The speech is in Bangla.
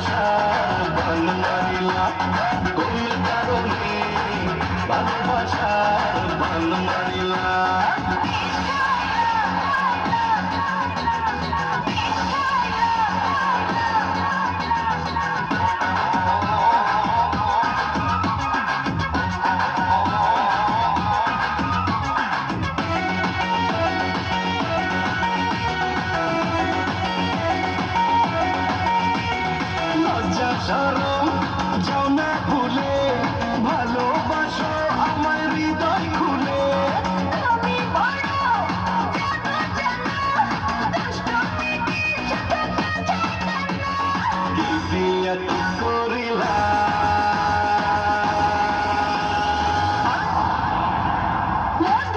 ভালোবাসা বাংলা লীলা কবিতার ভালোবাসা। What?